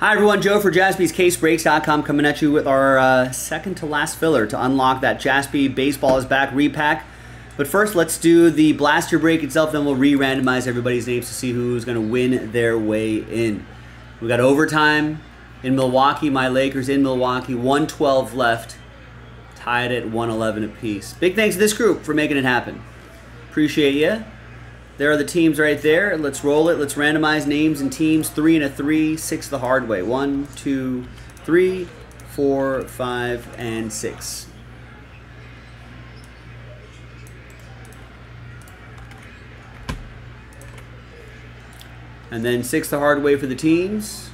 Hi everyone, Joe for JaspysCaseBreaks.com coming at you with our uh, second to last filler to unlock that Jaspy Baseball is Back repack. But first, let's do the blaster break itself, then we'll re-randomize everybody's names to see who's going to win their way in. We got overtime in Milwaukee, my Lakers in Milwaukee, 112 left, tied at 111 apiece. Big thanks to this group for making it happen. Appreciate you. There are the teams right there. Let's roll it. Let's randomize names and teams. Three and a three, six the hard way. One, two, three, four, five, and six. And then six the hard way for the teams.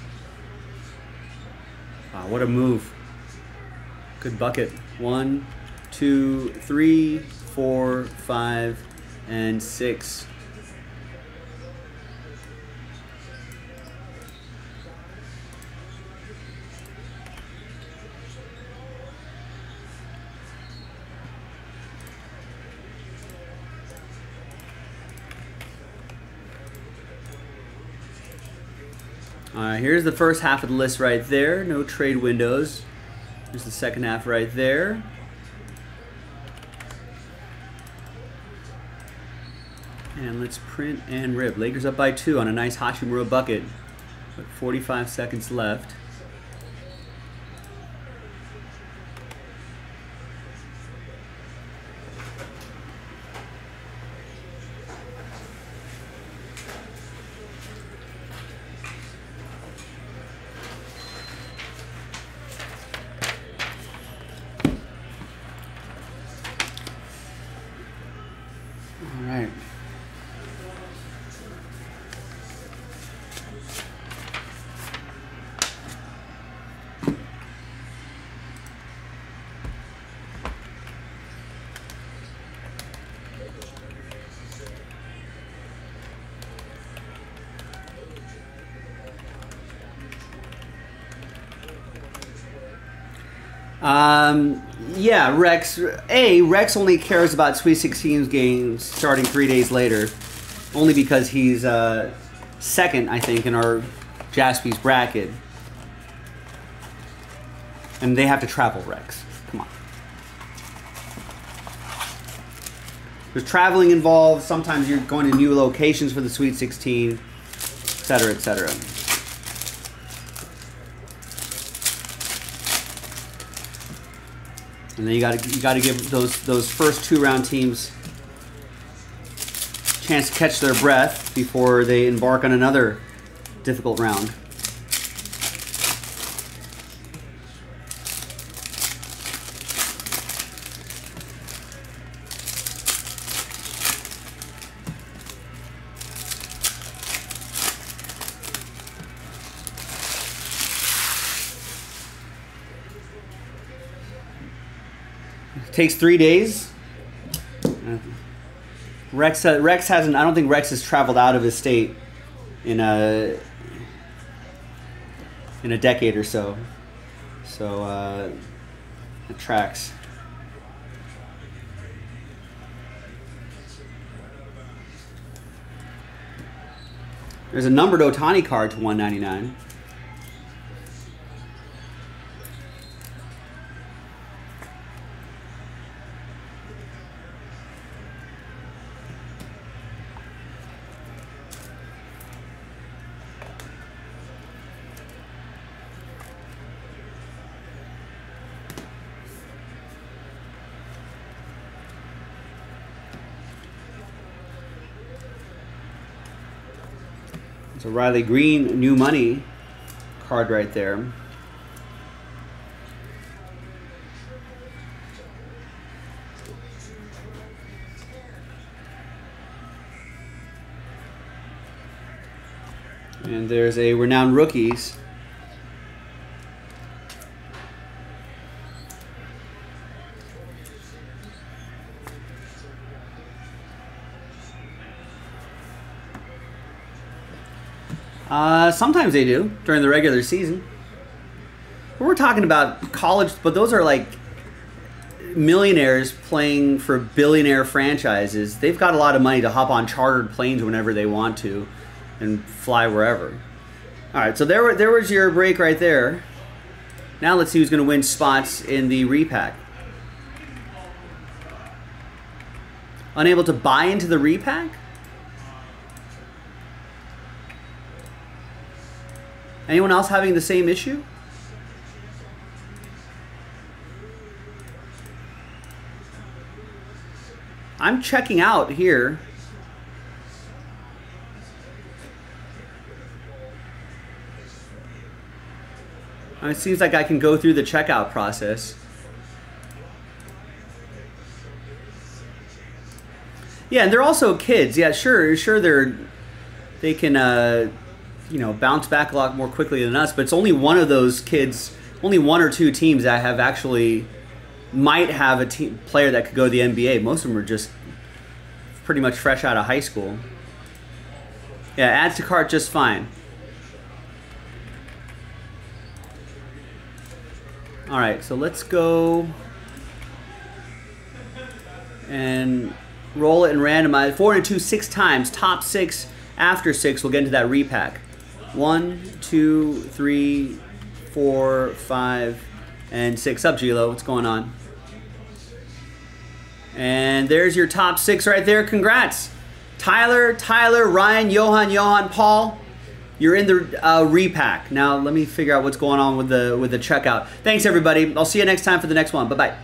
Wow, what a move. Good bucket. One, two, three, four, five, and six. Uh, here's the first half of the list right there. No trade windows. Here's the second half right there. And let's print and rip. Lakers up by two on a nice Hachimura bucket. With 45 seconds left. All right. Um, yeah, Rex. A Rex only cares about Sweet 16 games starting three days later, only because he's uh, second, I think, in our Jaspy's bracket, and they have to travel. Rex, come on. There's traveling involved. Sometimes you're going to new locations for the Sweet 16, etc., etc. And then you got to you got to give those those first two round teams a chance to catch their breath before they embark on another difficult round. Takes three days. Rex uh, Rex hasn't. I don't think Rex has traveled out of his state in a in a decade or so. So uh, it tracks. There's a numbered Ohtani card to 199. It's a Riley Greene new money card right there. And there's a renowned rookies. Uh, sometimes they do during the regular season. But we're talking about college, but those are like millionaires playing for billionaire franchises. They've got a lot of money to hop on chartered planes whenever they want to and fly wherever. All right, so there, there was your break right there. Now let's see who's going to win spots in the repack. Unable to buy into the repack? Anyone else having the same issue? I'm checking out here. It seems like I can go through the checkout process. Yeah, and they're also kids. Yeah, sure, sure they're they can uh, you know bounce back a lot more quickly than us. But it's only one of those kids, only one or two teams that have actually might have a team player that could go to the NBA. Most of them are just pretty much fresh out of high school. Yeah, adds to cart just fine. All right, so let's go and roll it and randomize. Four and two, six times. Top six after six. We'll get into that repack. One, two, three, four, five, and six. Up, Gilo. What's going on? And there's your top six right there. Congrats. Tyler, Tyler, Ryan, Johan, Johan, Paul. You're in the uh, repack. Now let me figure out what's going on with the with the checkout. Thanks everybody. I'll see you next time for the next one. Bye bye.